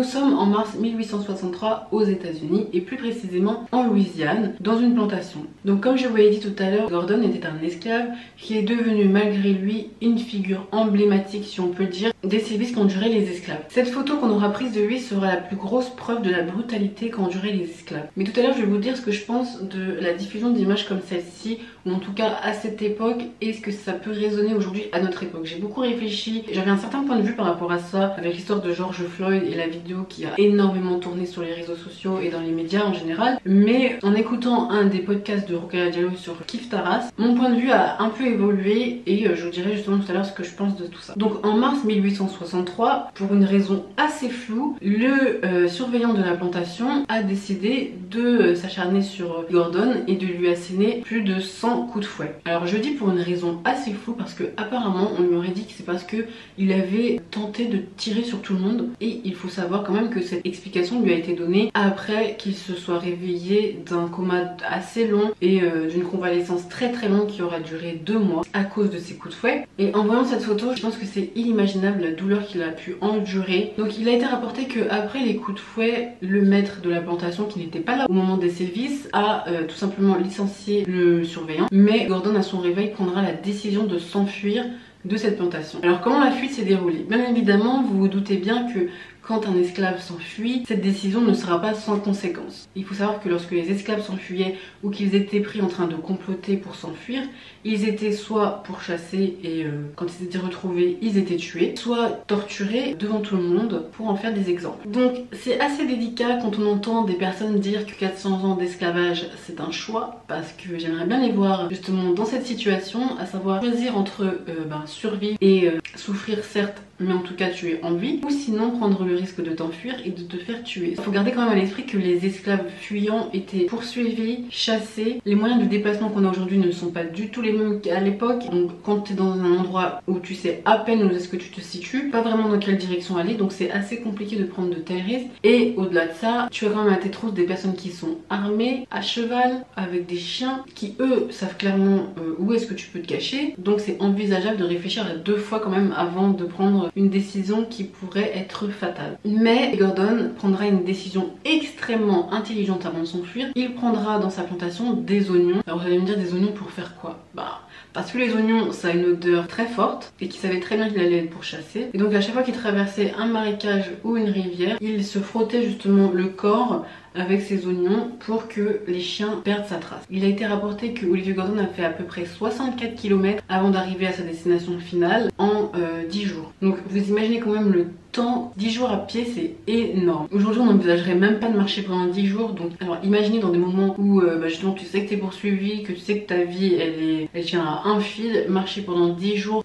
Nous sommes en mars 1863 aux États-Unis et plus précisément en Louisiane, dans une plantation. Donc comme je vous l'ai dit tout à l'heure, Gordon était un esclave qui est devenu malgré lui une figure emblématique, si on peut dire, des services qu'enduraient les esclaves. Cette photo qu'on aura prise de lui sera la plus grosse preuve de la brutalité qu'enduraient les esclaves. Mais tout à l'heure je vais vous dire ce que je pense de la diffusion d'images comme celle-ci, ou en tout cas à cette époque, et ce que ça peut résonner aujourd'hui à notre époque. J'ai beaucoup réfléchi, j'avais un certain point de vue par rapport à ça, avec l'histoire de George Floyd et la qui a énormément tourné sur les réseaux sociaux et dans les médias en général. Mais en écoutant un des podcasts de Rokaya Diallo sur Kif Taras, mon point de vue a un peu évolué et euh, je vous dirai justement tout à l'heure ce que je pense de tout ça. Donc en mars 1863, pour une raison assez floue, le euh, surveillant de la plantation a décidé de euh, s'acharner sur Gordon et de lui asséner plus de 100 coups de fouet. Alors je dis pour une raison assez floue parce que apparemment on lui aurait dit que c'est parce que il avait tenté de tirer sur tout le monde et il faut savoir quand même que cette explication lui a été donnée après qu'il se soit réveillé d'un coma assez long et d'une convalescence très très longue qui aura duré deux mois à cause de ses coups de fouet. Et en voyant cette photo, je pense que c'est inimaginable la douleur qu'il a pu endurer. Donc il a été rapporté que après les coups de fouet, le maître de la plantation qui n'était pas là au moment des sévices a euh, tout simplement licencié le surveillant. Mais Gordon à son réveil prendra la décision de s'enfuir de cette plantation. Alors comment la fuite s'est déroulée? Bien évidemment, vous vous doutez bien que quand un esclave s'enfuit, cette décision ne sera pas sans conséquence. Il faut savoir que lorsque les esclaves s'enfuyaient ou qu'ils étaient pris en train de comploter pour s'enfuir, ils étaient soit pourchassés et euh, quand ils étaient retrouvés, ils étaient tués, soit torturés devant tout le monde pour en faire des exemples. Donc c'est assez délicat quand on entend des personnes dire que 400 ans d'esclavage c'est un choix parce que j'aimerais bien les voir justement dans cette situation, à savoir choisir entre euh, ben, survivre et euh, souffrir certes mais en tout cas tu es en vie, ou sinon prendre le risque de t'enfuir et de te faire tuer. Il faut garder quand même à l'esprit que les esclaves fuyants étaient poursuivis, chassés. Les moyens de déplacement qu'on a aujourd'hui ne sont pas du tout les mêmes qu'à l'époque. Donc quand tu es dans un endroit où tu sais à peine où est-ce que tu te situes, pas vraiment dans quelle direction aller, donc c'est assez compliqué de prendre de tels risques. Et au-delà de ça, tu as quand même à tes trousses des personnes qui sont armées, à cheval, avec des chiens, qui eux savent clairement euh, où est-ce que tu peux te cacher. Donc c'est envisageable de réfléchir à deux fois quand même avant de prendre une décision qui pourrait être fatale. Mais Gordon prendra une décision extrêmement intelligente avant de s'enfuir. Il prendra dans sa plantation des oignons. Alors vous allez me dire des oignons pour faire quoi? Bah parce que les oignons ça a une odeur très forte et qu'il savait très bien qu'il allait être pour chasser. Et donc à chaque fois qu'il traversait un marécage ou une rivière, il se frottait justement le corps avec ses oignons pour que les chiens perdent sa trace. Il a été rapporté que Olivier Gordon a fait à peu près 64 km avant d'arriver à sa destination finale en 10 euh, jours. Donc vous imaginez quand même le temps, 10 jours à pied c'est énorme. Aujourd'hui on n'envisagerait même pas de marcher pendant 10 jours donc alors imaginez dans des moments où euh, bah, justement tu sais que tu es poursuivi, que tu sais que ta vie elle, est, elle tient à un fil, marcher pendant 10 jours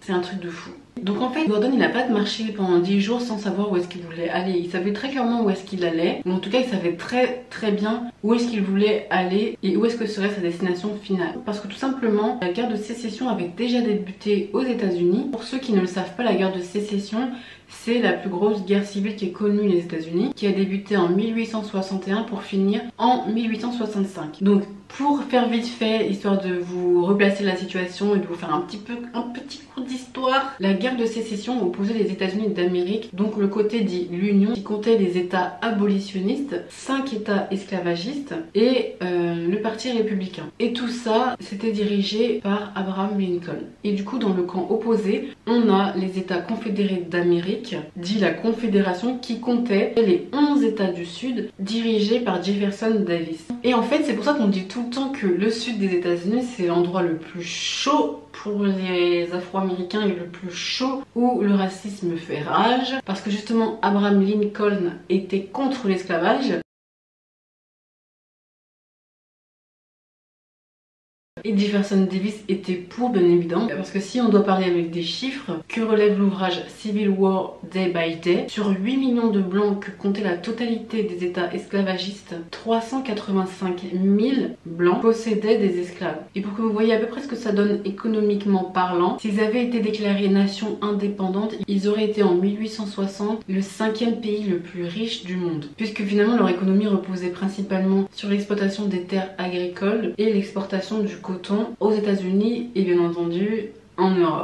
c'est un truc de fou. Donc en fait Gordon il n'a pas de marché pendant 10 jours sans savoir où est-ce qu'il voulait aller. Il savait très clairement où est-ce qu'il allait, ou en tout cas il savait très très bien où est-ce qu'il voulait aller et où est-ce que serait sa destination finale. Parce que tout simplement la guerre de sécession avait déjà débuté aux états unis Pour ceux qui ne le savent pas la guerre de sécession c'est la plus grosse guerre civile qui est connue les États-Unis, qui a débuté en 1861 pour finir en 1865. Donc pour faire vite fait, histoire de vous replacer la situation et de vous faire un petit peu un petit cours d'histoire, la guerre de sécession opposait les États-Unis d'Amérique, donc le côté dit l'Union, qui comptait les États abolitionnistes, 5 États esclavagistes et euh, le Parti républicain. Et tout ça, c'était dirigé par Abraham Lincoln. Et du coup, dans le camp opposé, on a les États confédérés d'Amérique dit la Confédération, qui comptait les 11 États du Sud dirigés par Jefferson Davis. Et en fait, c'est pour ça qu'on dit tout le temps que le sud des États-Unis, c'est l'endroit le plus chaud pour les Afro-Américains et le plus chaud où le racisme fait rage. Parce que justement, Abraham Lincoln était contre l'esclavage. Et Jefferson Davis était pour bien évidemment parce que si on doit parler avec des chiffres que relève l'ouvrage Civil War Day by Day sur 8 millions de blancs que comptait la totalité des états esclavagistes 385 000 blancs possédaient des esclaves. Et pour que vous voyez à peu près ce que ça donne économiquement parlant s'ils avaient été déclarés nation indépendante ils auraient été en 1860 le cinquième pays le plus riche du monde puisque finalement leur économie reposait principalement sur l'exploitation des terres agricoles et l'exportation du aux États-Unis et bien entendu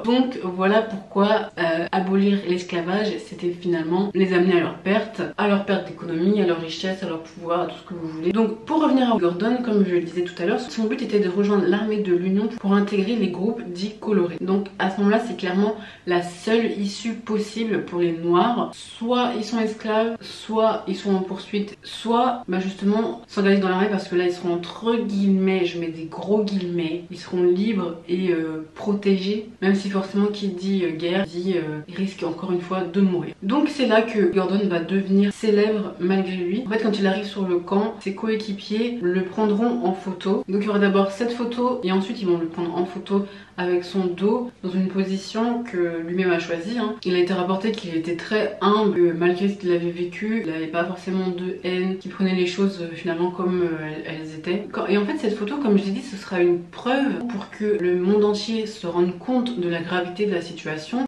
Donc voilà pourquoi euh, abolir l'esclavage, c'était finalement les amener à leur perte, à leur perte d'économie, à leur richesse, à leur pouvoir, à tout ce que vous voulez. Donc pour revenir à Gordon, comme je le disais tout à l'heure, son but était de rejoindre l'armée de l'Union pour intégrer les groupes dits colorés. Donc à ce moment-là, c'est clairement la seule issue possible pour les noirs. Soit ils sont esclaves, soit ils sont en poursuite, soit bah, justement s'engager dans l'armée parce que là ils seront entre guillemets, je mets des gros guillemets, ils seront libres et euh, protégés, même si forcément qui dit euh, guerre dit euh, risque encore une fois de mourir. Donc c'est là que Gordon va devenir célèbre malgré lui. En fait quand il arrive sur le camp, ses coéquipiers le prendront en photo. Donc il y aura d'abord cette photo et ensuite ils vont le prendre en photo avec son dos dans une position que lui-même a choisie. Hein. Il a été rapporté qu'il était très humble malgré ce qu'il avait vécu. Il n'avait pas forcément de haine, qu'il prenait les choses euh, finalement comme elles étaient. Et en fait cette photo, comme je l'ai dit, ce sera une preuve pour que le monde entier se rende de la gravité de la situation